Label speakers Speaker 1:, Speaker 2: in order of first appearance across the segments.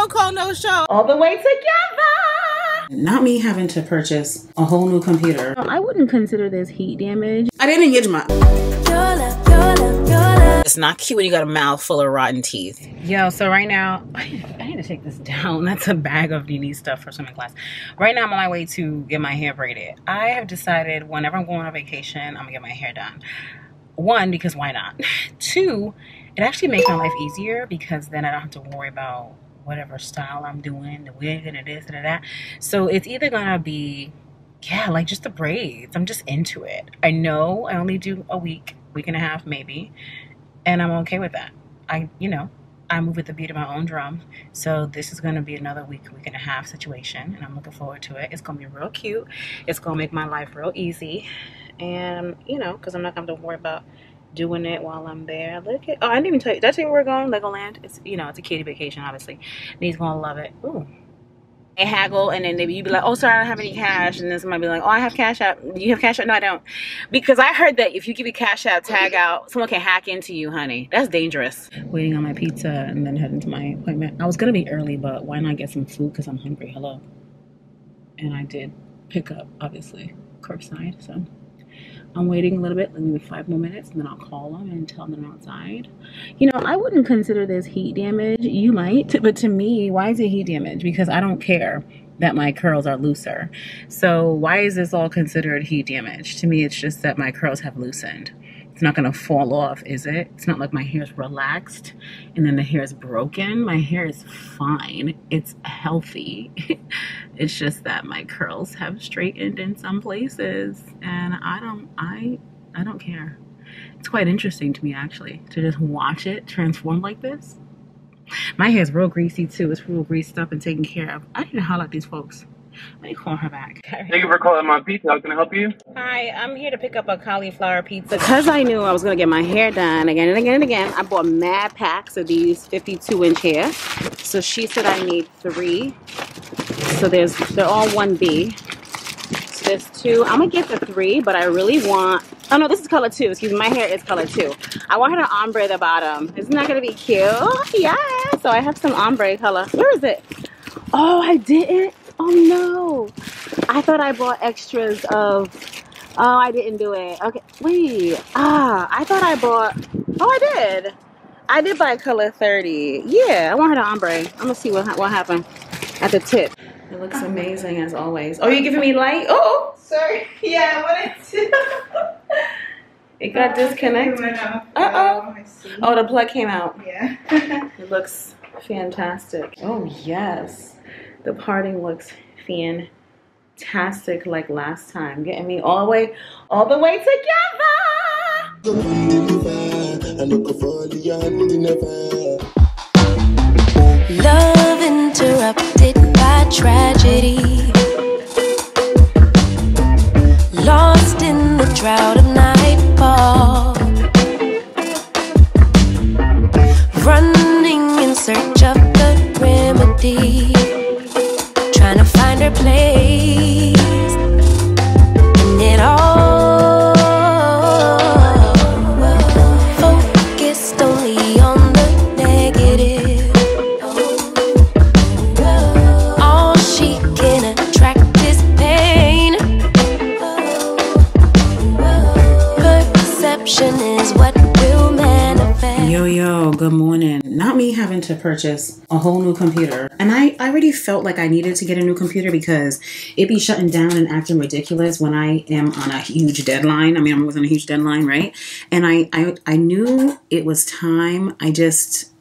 Speaker 1: no call, no show. All the way together.
Speaker 2: Not me having to purchase a whole new computer.
Speaker 1: I wouldn't consider this heat damage.
Speaker 2: I didn't engage my. It's not cute when you got a mouth full of rotten teeth.
Speaker 1: Yo, so right now, I need to take this down. That's a bag of Nene stuff for swimming class. Right now, I'm on my way to get my hair braided. I have decided whenever I'm going on vacation, I'm gonna get my hair done. One, because why not? Two, it actually makes my life easier because then I don't have to worry about whatever style I'm doing, the wig and it is and that. So it's either gonna be, yeah, like just the braids. I'm just into it. I know I only do a week, week and a half maybe, and I'm okay with that. I, you know, I move with the beat of my own drum. So this is to be another week, week and a half situation, and I'm looking forward to it. It's to be real cute. It's to make my life real easy, and you know, because I'm not going to worry about doing it while I'm there. Look at, oh, I didn't even tell you. You where we're going? Legoland. It's, you know, it's a kiddie vacation, obviously. And he's going to love it. Ooh. They haggle and then maybe you'd be like, oh, sorry, I don't have any cash. And then somebody be like, oh, I have cash out. Do you have cash out? No, I don't. Because I heard that if you give your cash out, tag out, someone can hack into you, honey. That's dangerous. Waiting on my pizza and then heading to my appointment. I was going to be early, but why not get some food because I'm hungry? Hello. And I did pick up, obviously, curbside. So I'm waiting a little bit, maybe five more minutes, and then I'll call them and tell them I'm outside. You know, I wouldn't consider this heat damage. You might, but to me, why is it heat damage? Because I don't care that my curls are looser. So why is this all considered heat damage? To me, it's just that my curls have loosened. It's not gonna fall off, is it? It's not like my hair is relaxed and then the hair is broken. My hair is fine. It's healthy. it's just that my curls have straightened in some places and I don't I I don't care. It's quite interesting to me actually to just watch it transform like this. My hair is real greasy too. It's real greased up and taken care of. I need to holler at these folks. Let me call her back.
Speaker 3: Thank you for calling my pizza. How can I help you?
Speaker 1: Hi, I'm here to pick up a cauliflower pizza. Because I knew I was going to get my hair done again and again and again, I bought mad packs of these 52 inch hair. So she said I need three. So there's, they're all 1B. So there's two. I'm going to get the three, but I really want, oh no, this is color two. Excuse me, my hair is color two. I want her to ombre the bottom. Isn't that going to be cute? Yeah. So I have some ombre color. Where is it? Oh, I didn't. Oh no. I thought I bought extras of. Oh, I didn't do it. Okay, wait. Ah, I thought I bought. Oh, I did. I did buy color 30. Yeah, I want her to ombre. I'm gonna see what what happened at the tip. It looks amazing as always. Oh, you giving me light? Oh,
Speaker 4: sorry. Yeah, I wanted to.
Speaker 1: it got disconnected. Uh oh. Oh, the plug came out.
Speaker 4: Yeah.
Speaker 1: it looks fantastic. Oh yes. The parting looks fantastic like last time. Getting me all the way, all the way together.
Speaker 5: Love interrupted by tragedy. Lost in the drought of nightfall. Running in search of the remedy to place. And it all focused only on the negative. All she can attract is pain. Perception is what will manifest.
Speaker 2: Yo, yo, good morning. Not me having to purchase a whole new computer. Already felt like I needed to get a new computer because it be shutting down and acting ridiculous when I am on a huge deadline. I mean, I'm on a huge deadline, right? And I, I, I knew it was time. I just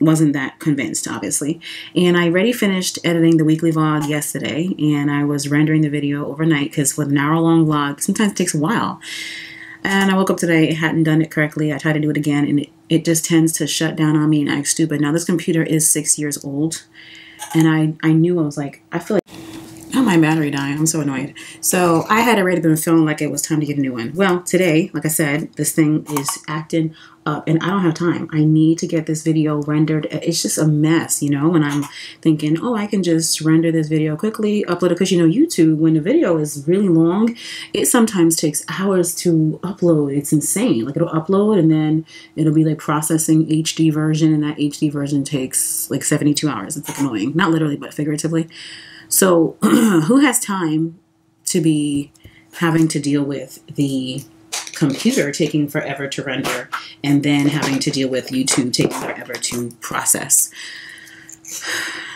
Speaker 2: wasn't that convinced, obviously. And I already finished editing the weekly vlog yesterday, and I was rendering the video overnight because with an hour long vlog, sometimes it takes a while. And I woke up today, hadn't done it correctly. I tried to do it again, and it, it just tends to shut down on me and act stupid. Now, this computer is six years old, and I, I knew I was like, I feel like, my battery dying. I'm so annoyed. So I had already been feeling like it was time to get a new one. Well, today, like I said, this thing is acting
Speaker 1: up and I don't have time. I need to get this video rendered. It's just a mess, you know, and I'm thinking, oh, I can just render this video quickly, upload it. Because, you know, YouTube, when the video is really long, it sometimes takes hours to upload. It's insane. Like it'll upload and then it'll be like processing HD version, and that HD version takes like 72 hours. It's like annoying. Not literally, but figuratively. So, who has time to be having to deal with the computer taking forever to render and then having to deal with YouTube taking forever to process.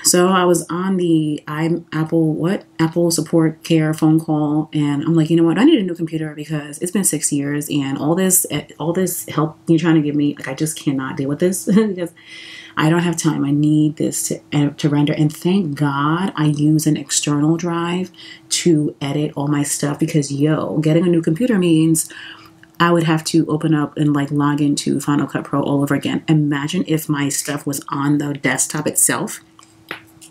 Speaker 1: So I was on the I'm Apple what Apple support care phone call, and I'm like, you know what? I need a new computer because it's been six years, and all this eh, all this help you're trying to give me, like I just cannot deal with this because I don't have time. I need this to uh, to render, and thank God I use an external drive to edit all my stuff because yo, getting a new computer means I would have to open up and like log into Final Cut Pro all over again. Imagine if my stuff was on the desktop itself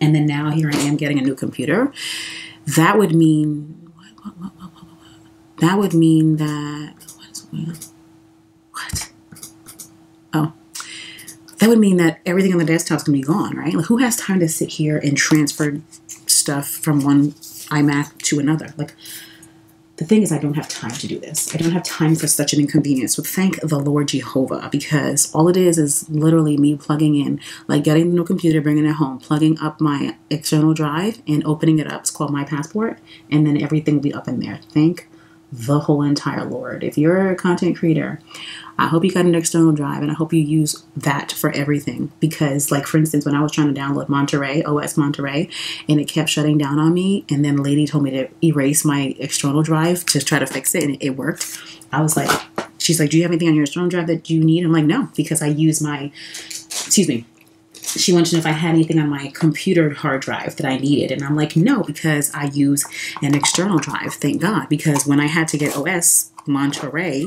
Speaker 1: and then now here I am getting a new computer. That would mean what, what, what, that would mean that what? That would mean that everything on the desktop is gonna be gone, right? Like who has time to sit here and transfer stuff from one iMac to another? Like the thing is, I don't have time to do this. I don't have time for such an inconvenience. But thank the Lord Jehovah because all it is is literally me plugging in, like getting the new computer, bringing it home, plugging up my external drive, and opening it up. It's called My Passport, and then everything will be up in there. Thank the whole entire Lord. If you're a content creator, I hope you got an external drive and I hope you use that for everything. Because, like, for instance, when I was trying to download Monterey, OS Monterey, and it kept shutting down on me, and then the lady told me to erase my external drive to try to fix it, and it worked. I was like, she's like, Do you have anything on your external drive that you need? I'm like, No, because I use my, excuse me, she wanted to know if I had anything on my computer hard drive that I needed. And I'm like, no, because I use an external drive, thank God. Because when I had to get OS Monterey,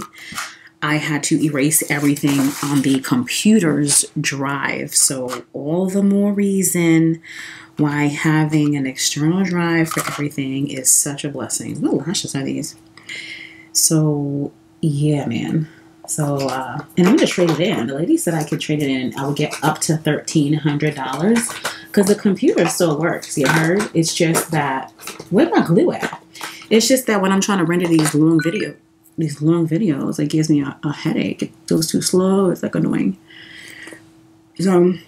Speaker 1: I had to erase everything on the computer's drive. So, all the more reason why having an external drive for everything is such a blessing. What lashes are these? So, yeah, man. So, uh, and I'm gonna trade it in. The lady said I could trade it in. I would get up to thirteen hundred dollars because the computer still works. You heard? It's just that where my glue at? It's just that when I'm trying to render these long video these long videos, it gives me a, a headache. It goes too slow. It's like annoying. So I'm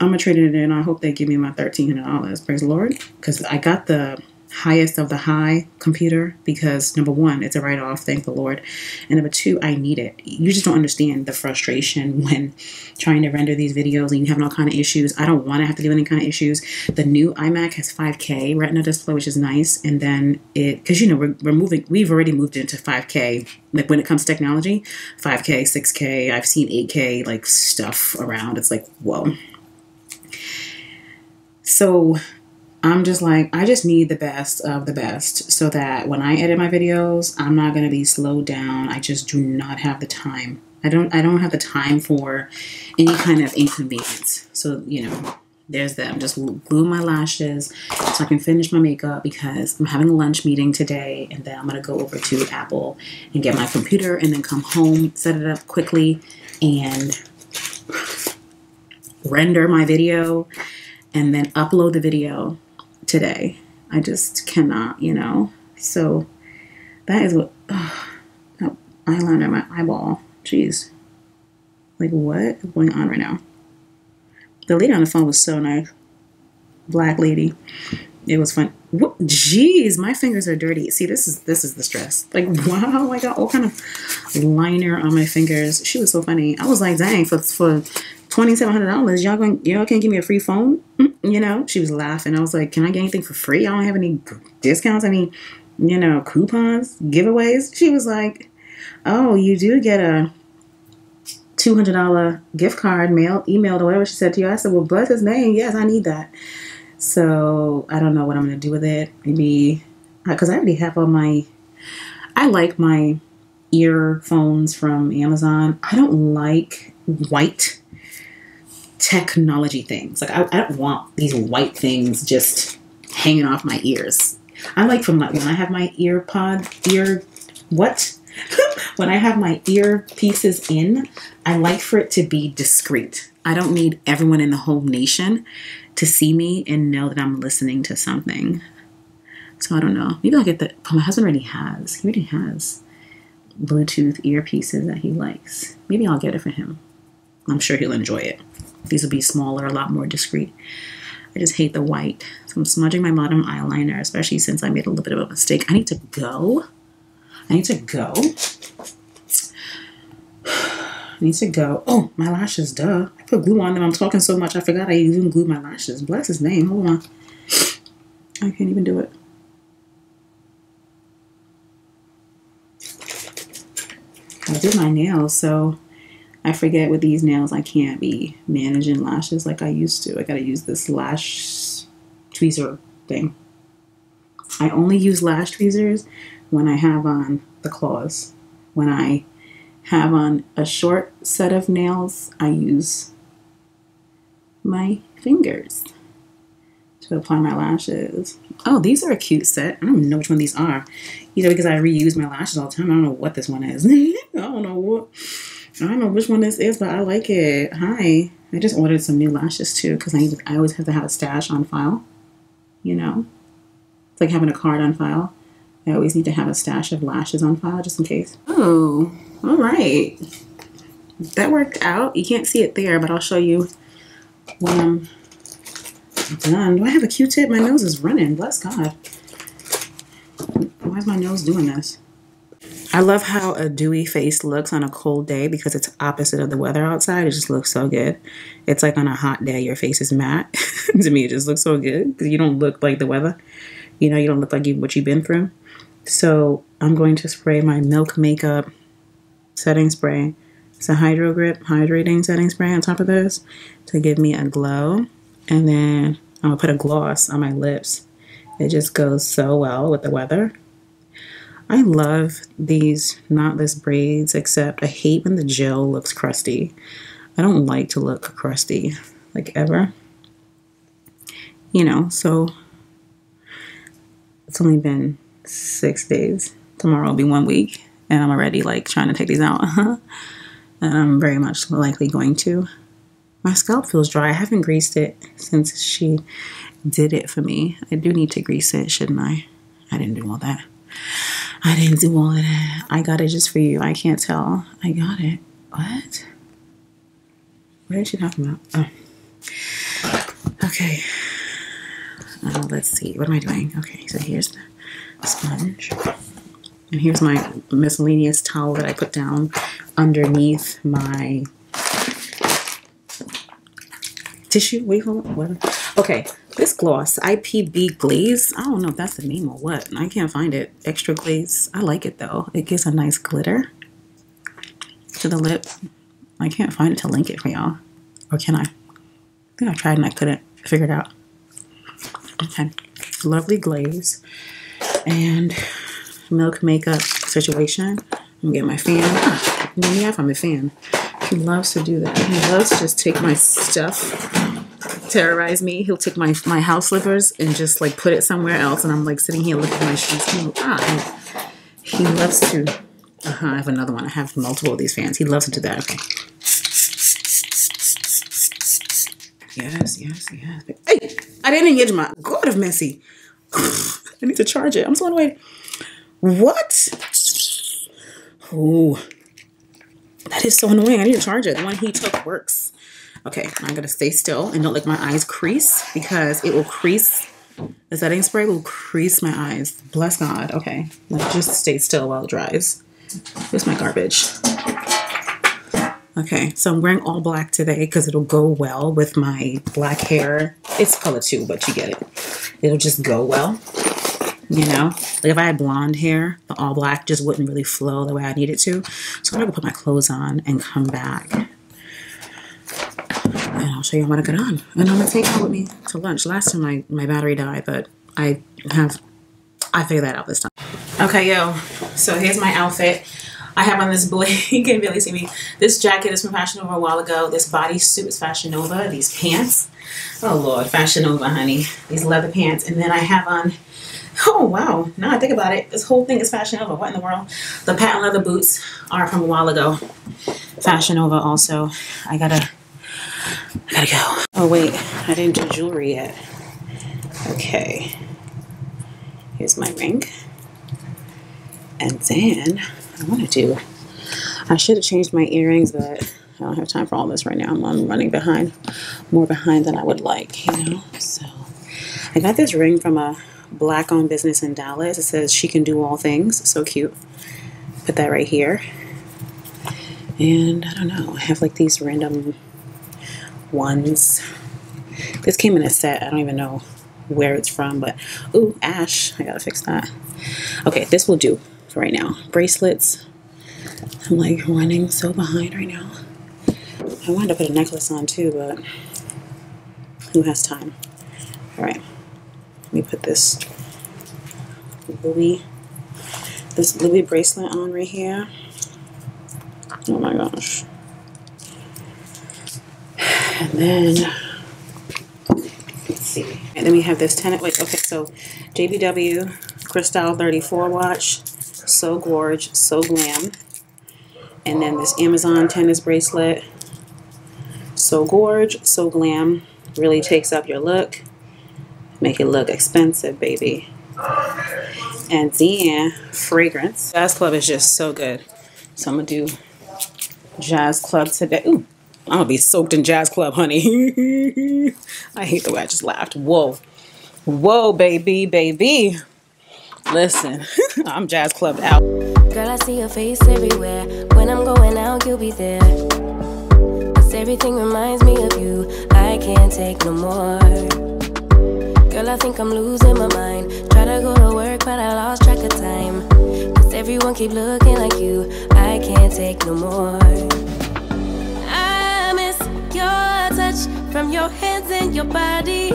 Speaker 1: gonna trade it in. I hope they give me my thirteen hundred dollars. Praise the Lord, because I got the highest of the high computer because number one, it's a write off, thank the Lord. And number two, I need it. You just don't understand the frustration when trying to render these videos and you having all kind of issues. I don't want to have to deal with any kind of issues. The new iMac has 5K Retina display, which is nice. And then it, because you know, we're, we're moving, we've already moved into 5K. Like when it comes to technology, 5K, 6K, I've seen 8K like stuff around. It's like, whoa. So I'm just like, I just need the best of the best so that when I edit my videos, I'm not going to be slowed down. I just do not have the time. I don't I don't have the time for any kind of inconvenience. So, you know, there's them. Just glue my lashes so I can finish my makeup because I'm having a lunch meeting today and then I'm going to go over to Apple and get my computer and then come home, set it up quickly and render my video and then upload the video today. I just cannot, you know. So that is what oh, eyeliner my eyeball. Jeez. Like what is going on right now? The lady on the phone was so nice. Black lady. It was fun. What? Jeez, my fingers are dirty. See, this is this is the stress. Like, wow, I got all kind of liner on my fingers. She was so funny. I was like, dang, for for twenty seven hundred dollars. Y'all going y'all can't give me a free phone? Mm, you know? She was laughing. I was like, Can I get anything for free? I don't have any discounts, any, you know, coupons, giveaways. She was like, Oh, you do get a two hundred dollar gift card mailed, emailed, or whatever she said to you. I said, Well, bless his name. Yes, I need that. So I don't know what I'm gonna do with it. Maybe because I already have all my. I like my earphones from Amazon. I don't like white technology things. Like I, I don't want these white things just hanging off my ears. I like from like when I have my ear pod ear what when I have my earpieces in, I like for it to be discreet. I don't need everyone in the whole nation to see me and know that I'm listening to something. So I don't know. Maybe I'll get the. Oh, my husband already has. He already has Bluetooth earpieces that he likes. Maybe I'll get it for him. I'm sure he'll enjoy it. These will be smaller, a lot more discreet. I just hate the white. So I'm smudging my bottom eyeliner, especially since I made a little bit of a mistake. I need to go. I need to go. I need to go. Oh, my lashes, duh. I put glue on them. I'm talking so much, I forgot I even glued my lashes. Bless his name. Hold on. I can't even do it. I did my nails, so I forget with these nails I can't be managing lashes like I used to. I gotta use this lash tweezer thing. I only use lash tweezers when I have on the claws. When I have on a short set of nails, I use my fingers to apply my lashes. Oh, these are a cute set. I don't even know which one these are. Either because I reuse my lashes all the time. I don't know what this one is. I don't know what. I don't know which one this is, but I like it. Hi. I just ordered some new lashes too because I need to, I always have to have a stash on file. You know, it's like having a card on file. I always need to have a stash of lashes on file just in case. Oh, all right. That worked out. You can't see it there, but I'll show you when I'm done. Do I have a Q-tip? My nose is running. Bless God. Why is my nose doing this? I love how a dewy face looks on a cold day because it's opposite of the weather outside. It just looks so good. It's like on a hot day, your face is matte. to me, it just looks so good because you don't look like the weather. You know, you don't look like you, what you've been through. So I'm going to spray my Milk Makeup setting spray. It's a Hydrogrip hydrating setting spray on top of this to give me a glow. And then I'm gonna put a gloss on my lips. It just goes so well with the weather. I love these knotless braids, except I hate when the gel looks crusty. I don't like to look crusty, like ever. You know, so it's only been six days. Tomorrow will be one week, and I'm already like trying to take these out. and I'm very much likely going to. My scalp feels dry. I haven't greased it since she did it for me. I do need to grease it, shouldn't I? I didn't do all that. I didn't do all of that. I got it just for you. I can't tell. I got it. What? What is she talking about? Oh. Okay. Uh, let's see. What am I doing? Okay, so here's the sponge. And here's my miscellaneous towel that I put down underneath my tissue. Wait, hold on. What? Okay, this gloss, IPB Glaze. I don't know if that's the name or what. I can't find it. Extra glaze. I like it though. It gives a nice glitter to the lip. I can't find it to link it for y'all. Or can I? I think I tried and I couldn't figure it out. Okay. Lovely glaze. And milk makeup situation. I'm gonna get my fan. Ah, yeah, I'm a fan. He loves to do that. He loves to just take my stuff, terrorize me. He'll take my my house slippers and just like put it somewhere else, and I'm like sitting here looking at my shoes. He, ah, he, loves to. Uh -huh, I have another one. I have multiple of these fans. He loves to do that. Okay. Yes, yes, yes. Hey, I didn't engage my God of messy. I need to charge it. I'm so annoyed. What? Oh, that is so annoying. I need to charge it. The one he took works. Okay, I'm gonna stay still and don't let my eyes crease because it will crease. The setting spray will crease my eyes. Bless God. Okay, let's just stay still while it dries. Here's my garbage. Okay, so I'm wearing all black today because it'll go well with my black hair. It's color too, but you get it. It'll just go well. You know, like if I had blonde hair, the all black just wouldn't really flow the way I need it to. So I'm gonna put my clothes on and come back. Show you what I got on. And I'm gonna take it with me to lunch. Last time my, my battery died, but I have, I figured that out this time. Okay, yo, so here's my outfit. I have on this blue, you can barely see me. This jacket is from Fashion Nova a while ago. This bodysuit is Fashion Nova. These pants, oh Lord, Fashion Nova, honey. These leather pants. And then I have on Oh wow! Now I think about it, this whole thing is Fashion Nova. What in the world? The patent leather boots are from a while ago. Fashion Nova also. I gotta, I gotta go. Oh wait, I didn't do jewelry yet. Okay. Here's my ring. And then I want to do. I should have changed my earrings, but I don't have time for all this right now. I'm, I'm running behind, more behind than I would like, you know. So I got this ring from a black owned business in Dallas. It says she can do all things. So cute. Put that right here. And I don't know. I have like these random ones. This came in a set. I don't even know where it's from, but ooh, ash. I gotta fix that. Okay, this will do for right now. Bracelets. I'm like running so behind right now. I wanted to put a necklace on too, but who has time? All right, let me put this Louis, this Louis bracelet on right here. Oh my gosh. And then, let's see. And then we have this tenant, wait, okay, so JBW Cristal 34 watch. So gorge, so glam. And then this Amazon tennis bracelet. So gorge, so glam. Really takes up your look. Make it look expensive, baby. And then fragrance. Jazz Club is just so good. So I'm gonna do Jazz Club today. Ooh, I'm gonna be soaked in Jazz Club, honey. I hate the way I just laughed. Whoa. Whoa, baby, baby. Listen, I'm Jazz club out.
Speaker 5: Girl, I see your face everywhere. When I'm going out, you'll be there. Cause everything reminds me of you. I can't take no more. Girl, I think I'm losing my mind. Try to go to work, but I lost track of time. Cause everyone keep looking like you. I can't take no more. Your touch from your hands and your body.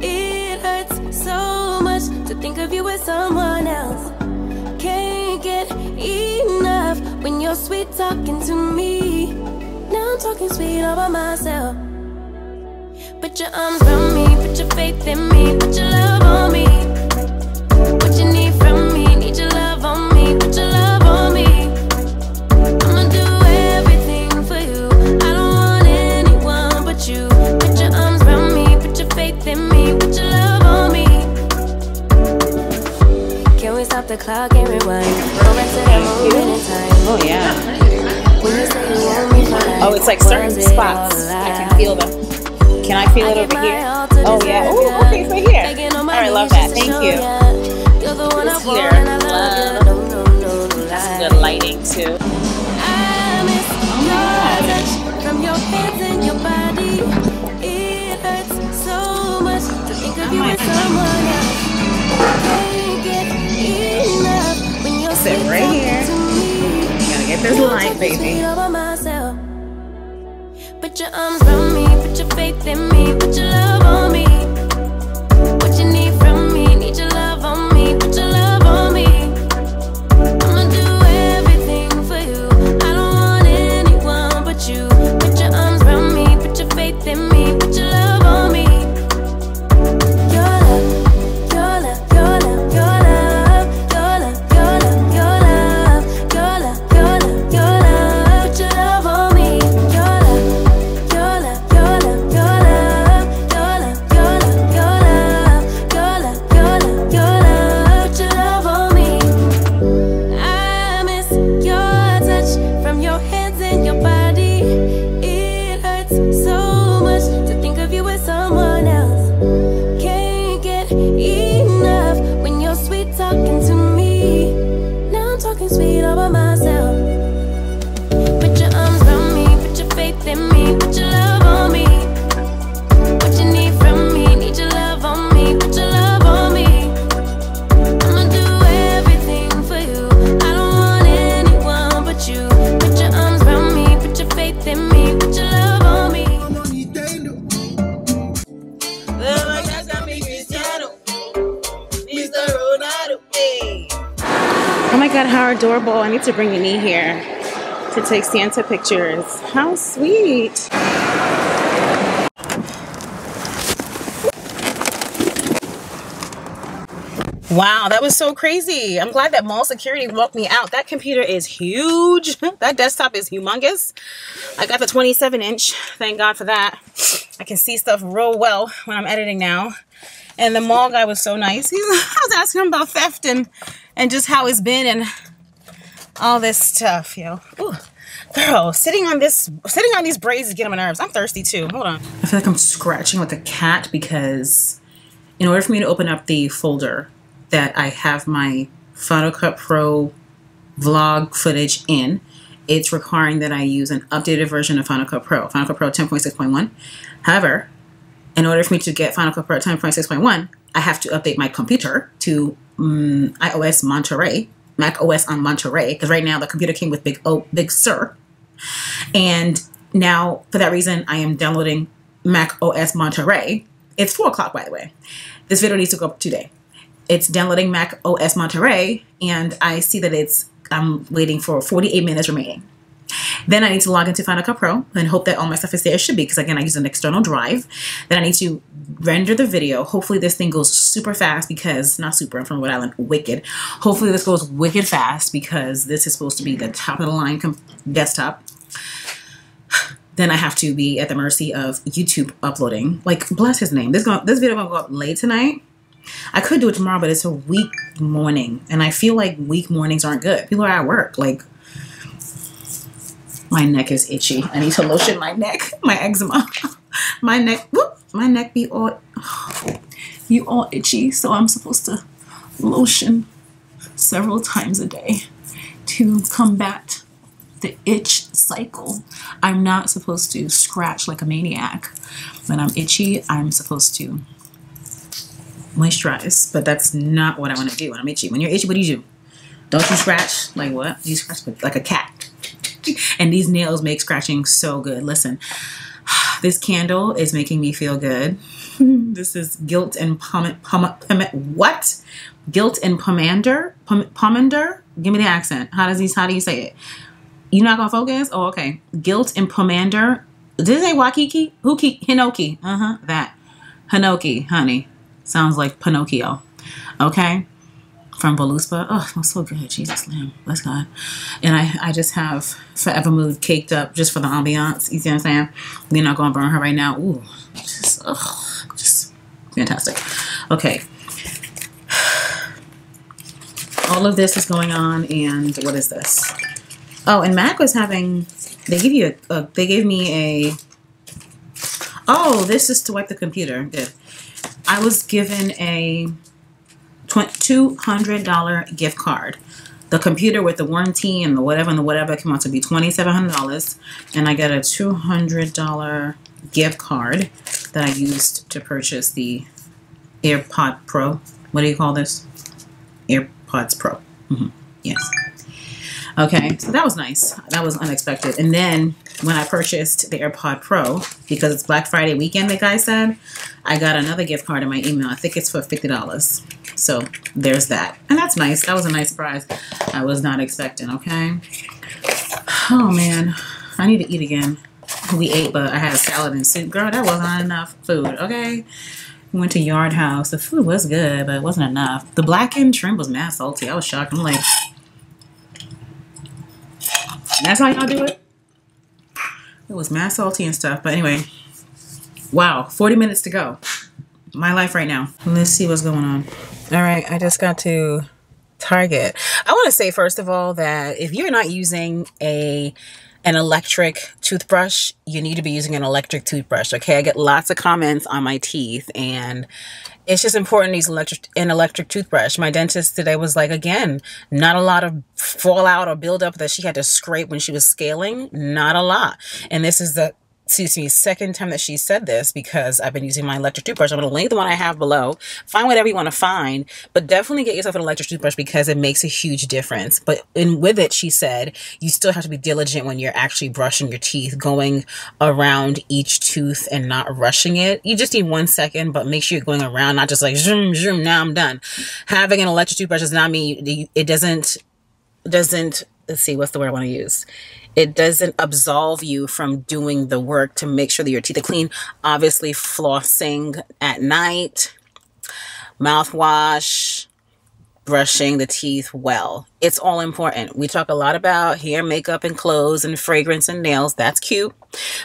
Speaker 5: It hurts so much to think of you with someone else. Can't get enough when you're sweet talking to me. Now I'm talking sweet all by myself. Put your arms around me, put your faith in me, put your love on me. the clock and rewind. Go back to that time.
Speaker 1: Oh yeah. Oh, it's like certain spots. I can feel them. Can I feel it over here? Oh yeah. Oh, okay, it's right here. All right, love that. Thank you.
Speaker 5: It's
Speaker 1: here.
Speaker 5: Love.
Speaker 1: Good lighting too.
Speaker 5: Oh my gosh.
Speaker 1: Sit right here. Gotta get this light, baby.
Speaker 5: Your arms around me.
Speaker 1: How adorable. I need to bring Yanii here to take Santa pictures. How sweet. Wow, that was so crazy. I'm glad that mall security walked me out. That computer is huge. That desktop is humongous. I got the 27 inch. Thank God for that. I can see stuff real well when I'm editing now. And the mall guy was so nice. He, I was asking him about theft and, and just how it's been and all this stuff, yo. Ooh. Girl, sitting on this, sitting on these braids is getting my nerves. I'm thirsty too. Hold on. I feel like I'm scratching with a cat because in order for me to open up the folder that I have my Final Cut Pro vlog footage in, it's requiring that I use an updated version of Final Cut Pro, Final Cut Pro 10.6.1. However, in order for me to get Final Cut Pro 10.6.1, I have to update my computer to um, iOS Monterey, Mac OS on Monterey, because right now the computer came with Big O, Big Sur, and now for that reason I am downloading Mac OS Monterey. It's four o'clock, by the way. This video needs to go up today. It's downloading Mac OS Monterey, and I see that it's I'm waiting for 48 minutes remaining. Then I need to log into Final Cut Pro and hope that all my stuff is there. It should be because again I use an external drive. Then I need to render the video. Hopefully this thing goes super fast because not super. I'm from Rhode Island. Wicked. Hopefully this goes wicked fast because this is supposed to be the top of the line desktop. Then I have to be at the mercy of YouTube uploading. Like bless his name. This going this video gonna go up late tonight. I could do it tomorrow, but it's a week morning, and I feel like week mornings aren't good. People are at work. Like my neck is itchy. I need to lotion my neck, my eczema, my neck. Whoop, my neck be all you all itchy. So I'm supposed to lotion several times a day to combat the itch cycle. I'm not supposed to scratch like a maniac. When I'm itchy, I'm supposed to moisturize, but that's not what I want to do when I'm itchy. When you're itchy, what do you do? Don't you scratch? Like what? You scratch like a cat. and these nails make scratching so good. Listen, this candle is making me feel good. this is Gilt and pom, pom, pom what? Gilt and pomander? Pom, pomander? Give me the accent. How does these? How do you say it? You not gonna focus? Oh, okay. Gilt and pomander. Did it say Wakiki? Huki Hinoki. Uh huh. That. Hinoki, honey. Sounds like Pinocchio. Okay? From Voluspa. Oh, it so good. Jesus, lamb. Bless God. And I, I just have Forever Mood caked up just for the ambiance. You see what I'm saying? We're not going to burn her right now. Ooh. Just, oh, just fantastic. Okay. All of this is going on, and what is this? Oh, and Mac was having. They give you a, a they gave me a. Oh, this is to wipe the computer. Good. I was given a $200 gift card. The computer with the warranty and the whatever and the whatever came out to be $2,700. And I got a $200 gift card that I used to purchase the AirPod Pro. What do you call this? AirPods Pro. Mm -hmm. Yes. Okay, so that was nice. That was unexpected. And then when I purchased the AirPod Pro, because it's Black Friday weekend, the guy said, I got another gift card in my email. I think it's for $50. So there's that. And that's nice. That was a nice surprise. I was not expecting, okay? Oh, man. I need to eat again. We ate, but I had a salad and soup. Girl, that wasn't enough food, okay? We went to Yard House. The food was good, but it wasn't enough. The blackened shrimp was mad salty. I was shocked. I'm like, that's how y'all do it? It was mad salty and stuff. But anyway, wow, 40 minutes to go. My life right now. Let's see what's going on. All right, I just got to Target. I want to say, first of all, that if you're not using a an electric toothbrush, you need to be using an electric toothbrush. Okay, I get lots of comments on my teeth, and it's just important to use electric an electric toothbrush. My dentist today was like, again, not a lot of fallout or buildup that she had to scrape when she was scaling. Not a lot, and this is the excuse me, second time that she said this because I've been using my electric toothbrush. I'm going to link the one I have below. Find whatever you want to find, but definitely get yourself an electric toothbrush because it makes a huge difference. But in with it, she said, you still have to be diligent when you're actually brushing your teeth, going around each tooth and not rushing it. You just need one second, but make sure you're going around, not just like zoom, zoom, now I'm done. Having an electric toothbrush does not mean it doesn't, doesn't, let's see, what's the word I want to use? it doesn't absolve you from doing the work to make sure that your teeth are clean. Obviously, flossing at night, mouthwash, brushing the teeth well. It's all important. We talk a lot about hair, makeup, and clothes, and fragrance and nails. That's cute,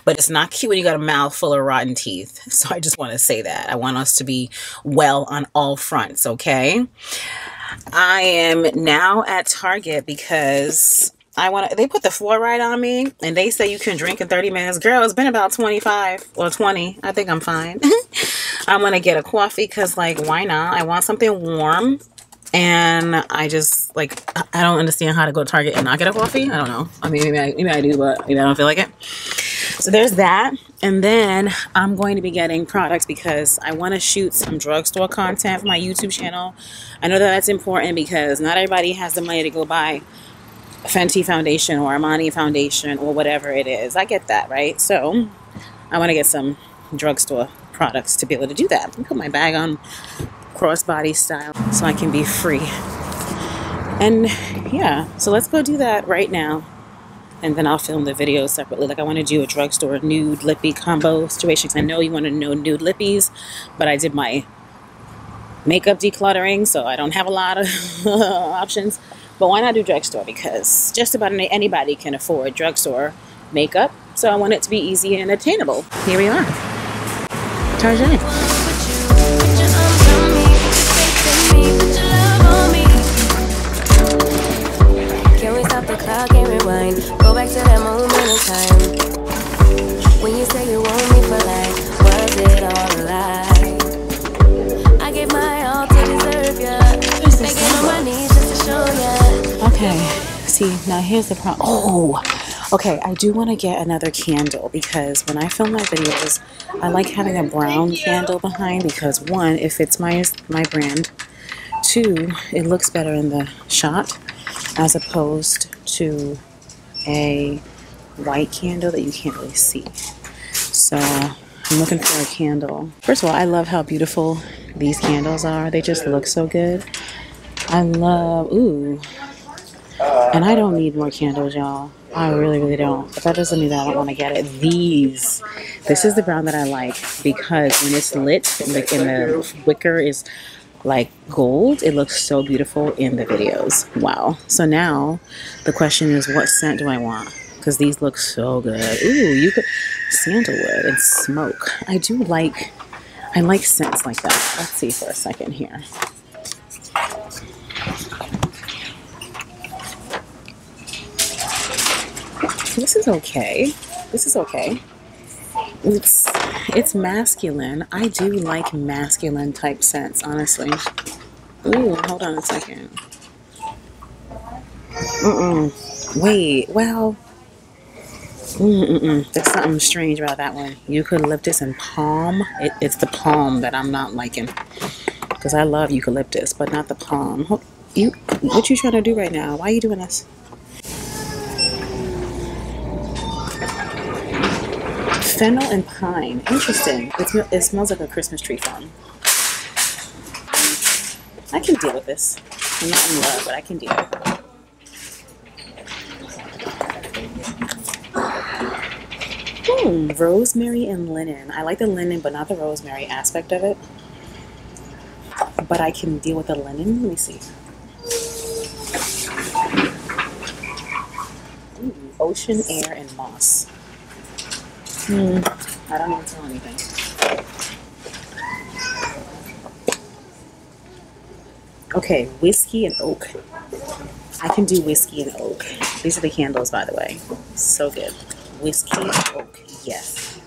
Speaker 1: but it's not cute when you got a mouth full of rotten teeth. So I just want to say that. I want us to be well on all fronts, okay? I am now at Target because I want to, they put the fluoride on me and they say you can drink in 30 minutes. Girl, it's been about 25 or 20. I think I'm fine. I'm going to get a coffee because, like, why not? I want something warm. And I just, like, I don't understand how to go to Target and not get a coffee. I don't know. I mean, maybe I, maybe I do, but maybe I don't feel like it. So there's that. And then I'm going to be getting products because I want to shoot some drugstore content for my YouTube channel. I know that that's important because not everybody has the money to go buy Fenty foundation or Armani foundation or whatever it is. I get that, right? So I want to get some drugstore products to be able to do that. Put my bag on crossbody style so I can be free. And yeah, so let's go do that right now. And then I'll film the video separately. Like I want to do a drugstore nude lippy combo situation. I know you want to know nude lippies, but I did my makeup decluttering, so I don't have a lot of options. But why not do drugstore? Because just about anybody can afford drugstore makeup. So I want it to be easy and attainable. Here we are. Target.
Speaker 5: Rewind? Go back to that moment in time. When you say you want me for life, was it all a lie? I gave my all to deserve ya. Begging on my knees just to show ya.
Speaker 1: Okay. See, now here's the problem. Oh, okay. I do want to get another candle because when I film my videos, I like having a brown candle behind because one, it fits my my brand. Two, it looks better in the shot as opposed to a white candle that you can't really see. So I'm looking for a candle. First of all, I love how beautiful these candles are. They just look so good. I love, ooh. And I don't need more candles, y'all. I really, really don't. But that doesn't mean that I don't want to get it. These, this is the brown that I like because when it's lit the, and the wicker is like gold, it looks so beautiful in the videos. Wow. So now the question is, what scent do I want? Because these look so good. Ooh, you could sandalwood and smoke. I do like, I like scents like that. Let's see for a second here. This is okay. This is okay. It's it's masculine. I do like masculine type scents, honestly. Ooh, hold on a second. Mm-mm. Wait, well, Mm-mm-mm. There's something strange about that one. Eucalyptus and palm. It, it's the palm that I'm not liking. Because I love eucalyptus, but not the palm. You, what you trying to do right now? Why are you doing this? Fennel and pine. Interesting. It, sm- it smells like a Christmas tree farm. I can deal with this. I'm not in love, but I can deal. Hmm, rosemary and linen. I like the linen, but not the rosemary aspect of it. But I can deal with the linen. Let me see. Ooh, ocean air and moss. Hmm, I don't even tell anything. Okay, whiskey and oak. I can do whiskey and oak. These are the candles, by the way. So good. Whiskey and oak, yes.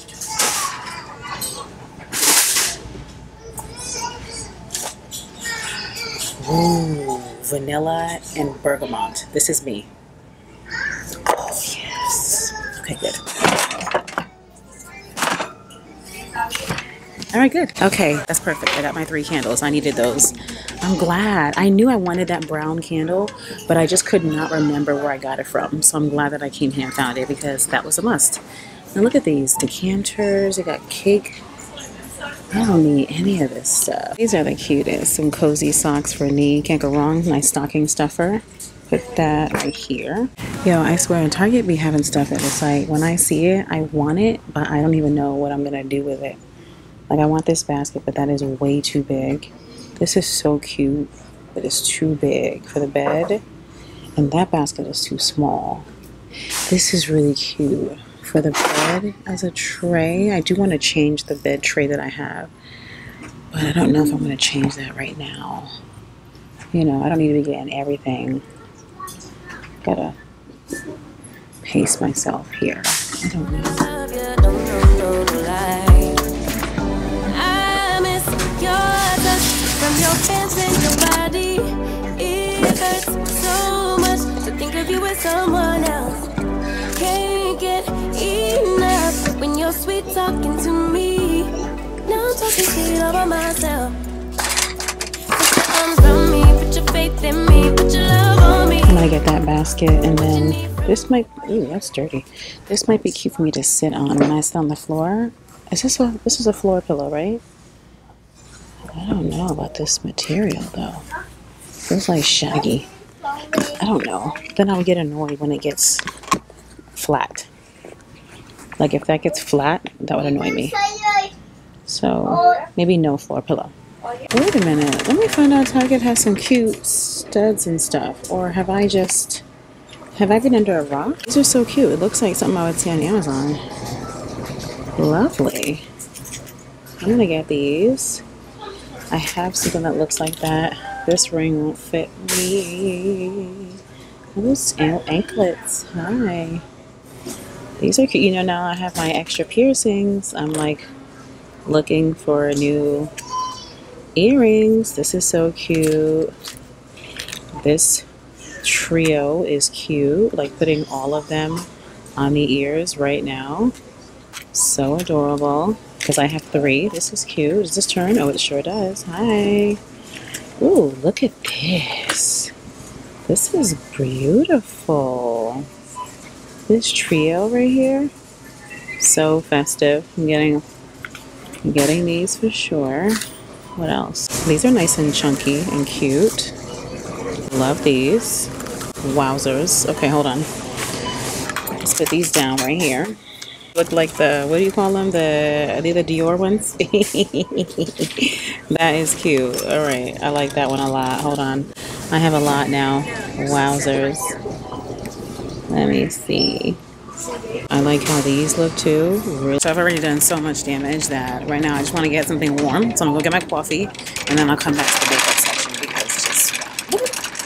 Speaker 1: Ooh, vanilla and bergamot. This is me. Oh, yes. Okay, good. All right, good. Okay, that's perfect. I got my three candles. I needed those. I'm glad. I knew I wanted that brown candle, but I just could not remember where I got it from. So I'm glad that I came here and found it because that was a must. Now look at these decanters. They got cake. I don't need any of this stuff. These are the cutest. Some cozy socks for knee. Can't go wrong. Nice stocking stuffer. Put that right here. Yo, I swear, on Target be having stuff at the site. When I see it, I want it, but I don't even know what I'm gonna do with it. Like I want this basket, but that is way too big. This is so cute. but it's too big for the bed. And that basket is too small. This is really cute for the bed as a tray. I do want to change the bed tray that I have, but I don't know if I'm going to change that right now. You know, I don't need to be getting everything. Gotta pace myself here. I don't know.
Speaker 5: With someone else. Can't get enough when you're sweet talking to me. Now I'm talking all by myself. Put your arms around me, put your faith in me, put your love on me.
Speaker 1: I'm gonna get that basket and then this might ooh that's dirty. This might be cute for me to sit on when I sit on the floor. Is this a this is a floor pillow, right? I don't know about this material though. Feels like shaggy. I don't know. Then I would get annoyed when it gets flat. Like if that gets flat, that would annoy me. So maybe no floor pillow. Wait a minute. Let me find out Target has some cute studs and stuff. Or have I just have I been under a rock? These are so cute. It looks like something I would see on Amazon. Lovely. I'm gonna get these. I have something that looks like that. This ring won't fit me. Those anklets. Hi. These are cute. You know, now I have my extra piercings. I'm like looking for new earrings. This is so cute. This trio is cute. Like putting all of them on the ears right now. So adorable. Because I have three. This is cute. Does this turn? Oh, it sure does. Hi. Ooh, look at this. This is beautiful. This trio right here. So festive. I'm getting I'm getting these for sure. What else? These are nice and chunky and cute. Love these. Wowzers. Okay, hold on. Let's put these down right here. Look like the, what do you call them? The, are they the Dior ones? that is cute. All right. I like that one a lot. Hold on. I have a lot now. Wowzers. Let me see. I like how these look too. Really- So I've already done so much damage that right now I just want to get something warm. So I'm gonna go get my coffee and then I'll come back to the makeup section because just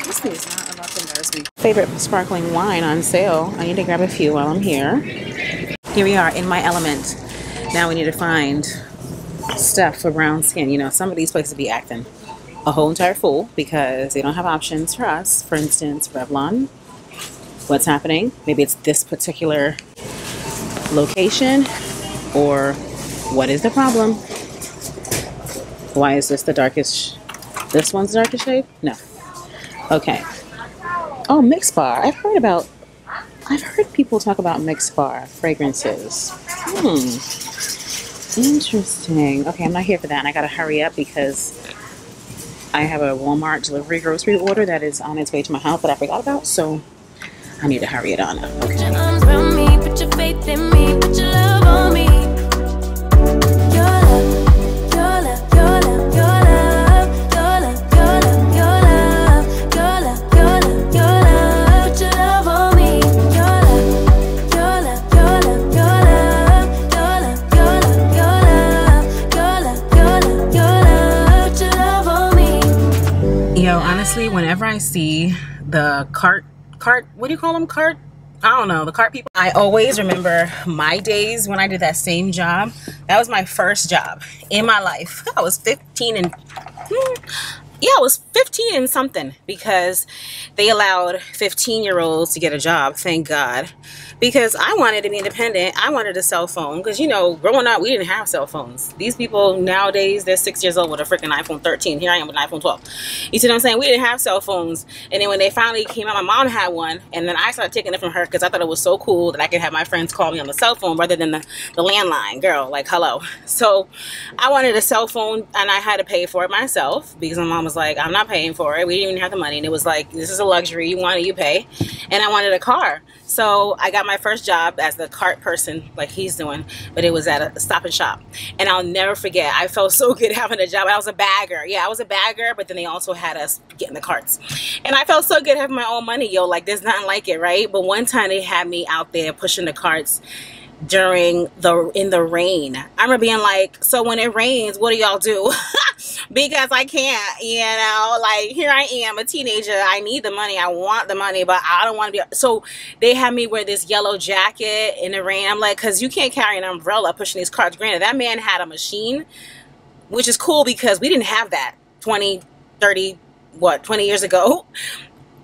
Speaker 1: this thing is not about to embarrass me. Favorite sparkling wine on sale. I need to grab a few while I'm here. Here we are in my element. Now we need to find stuff for brown skin. You know, some of these places be acting a whole entire fool because they don't have options for us. For instance, Revlon. What's happening? Maybe it's this particular location or what is the problem? Why is this the darkest? This one's the darkest shade? No. Okay. Oh, Mix Bar. I've heard about. I've heard people talk about Mix Bar fragrances. Hmm. Interesting. Okay, I'm not here for that. And I gotta hurry up because I have a Walmart delivery grocery order that is on its way to my house that I forgot about. So I need to hurry it on.
Speaker 6: Yo, honestly, whenever I see the cart, cart, what do you call them? Cart? I don't know, the cart people. I always remember my days when I did that same job. That was my first job in my life. I was 15 and hmm, yeah, I was 15 and something because they allowed 15 year olds to get a job. Thank God. Because I wanted to be independent. I wanted a cell phone. Because, you know, growing up, we didn't have cell phones. These people nowadays, they're six years old with a freaking iPhone 13. Here I am with an iPhone 12. You see what I'm saying? We didn't have cell phones. And then when they finally came out, my mom had one. And then I started taking it from her because I thought it was so cool that I could have my friends call me on the cell phone rather than the, the landline. Girl, like, hello. So I wanted a cell phone and I had to pay for it myself because my mom was like, I'm not
Speaker 1: not paying for it. We didn't even have the money. And it was like, this is a luxury. You want it, you pay. And I wanted a car. So I got my first job as the cart person, like he's doing, but it was at a stop and shop. And I'll never forget, I felt so good having a job. I was a bagger. Yeah, I was a bagger, but then they also had us getting the carts. And I felt so good having my own money, yo. Like, there's nothing like it, right? But one time they had me out there pushing the carts during the in the rain. I remember being like, so when it rains, what do y'all do? because I can't, you know, like here I am, a teenager. I need the money. I want the money, but I don't want to be. So they had me wear this yellow jacket in the rain. I'm like, because you can't carry an umbrella pushing these carts. Granted, that man had a machine, which is cool because we didn't have that 20, 30, what, 20 years ago.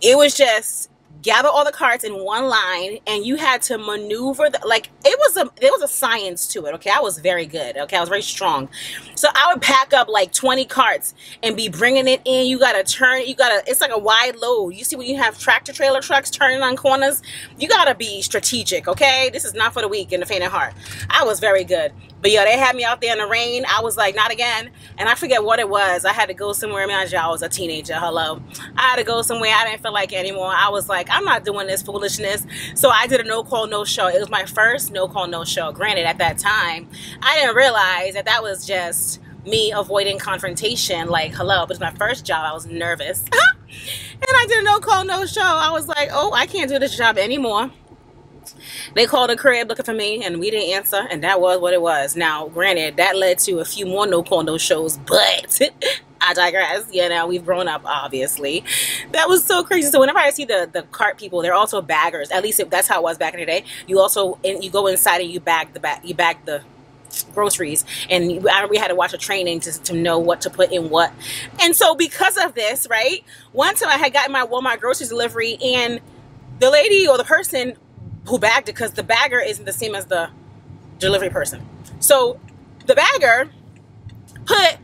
Speaker 1: It was just gather all the carts in one line and you had to maneuver the, like it was a there was a science to it okay? I was very good okay? I was very strong. So i would pack up like 20 carts and be bringing it in. You gotta turn you gotta it's like a wide load. You see when you have tractor trailer trucks turning on corners? You gotta be strategic okay? This is not for the weak and the faint of heart. I was very good but yeah, they had me out there in the rain. I was like, not again. And I forget what it was. I had to go somewhere. Man, I was a teenager. Hello. I had to go somewhere. I didn't feel like it anymore. I was like, I'm not doing this foolishness. So I did a no call, no show. It was my first no call, no show. Granted, at that time, I didn't realize that that was just me avoiding confrontation. Like, hello, but was my first job. I was nervous. and I did a no call, no show. I was like, oh, I can't do this job anymore. They called a crib looking for me, and we didn't answer, and that was what it was. Now, granted, that led to a few more no no shows, but I digress. You know, we've grown up, obviously. That was so crazy. So whenever I see the the cart people, they're also baggers. At least that's how it was back in the day. You also and you go inside and you bag the bag, you bag the groceries and we had to watch a training to, to know what to put in what and so because of this right one time i had gotten my walmart groceries delivery and the lady or the person who bagged it because the bagger isn't the same as the delivery person. So the bagger put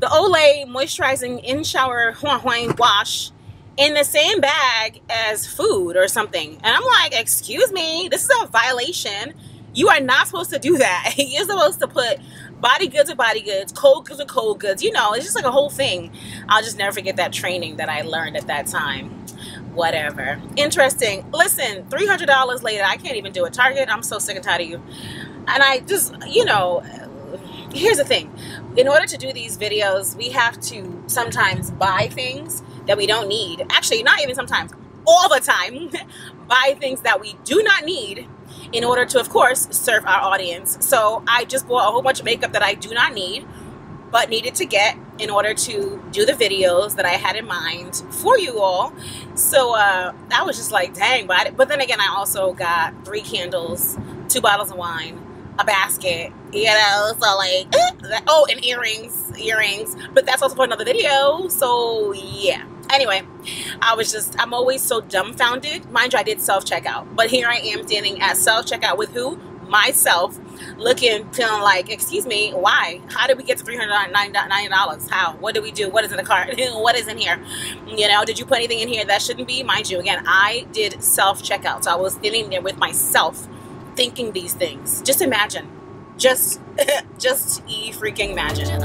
Speaker 1: the Olay moisturizing in shower Hua wash in the same bag as food or something. And I'm like, excuse me, this is a violation. You are not supposed to do that. You're supposed to put body goods with body goods, cold goods with cold goods. You know, it's just like a whole thing. I'll just never forget that training that I learned at that time whatever. Interesting. Listen, $300 later, I can't even do a Target. I'm so sick and tired of you. And I just, you know, here's the thing. In order to do these videos, we have to sometimes buy things that we don't need. Actually, not even sometimes, all the time. buy things that we do not need in order to, of course, serve our audience. So I just bought a whole bunch of makeup that I do not need but needed to get in order to do the videos that I had in mind for you all. So uh, I was just like, dang, but, I, but then again, I also got three candles, two bottles of wine, a basket, you know, so like, oh, and earrings, earrings, but that's also for another video. So yeah. Anyway, I was just, I'm always so dumbfounded. Mind you, I did self checkout, but here I am standing at self checkout with who? Myself looking, feeling like, excuse me, why? How did we get to $390? How? What did we do? What is in the cart? what is in here? You know, did you put anything in here that shouldn't be? Mind you, again, I did self checkout. So I was sitting there with myself thinking these things. Just imagine. Just, just e freaking imagine.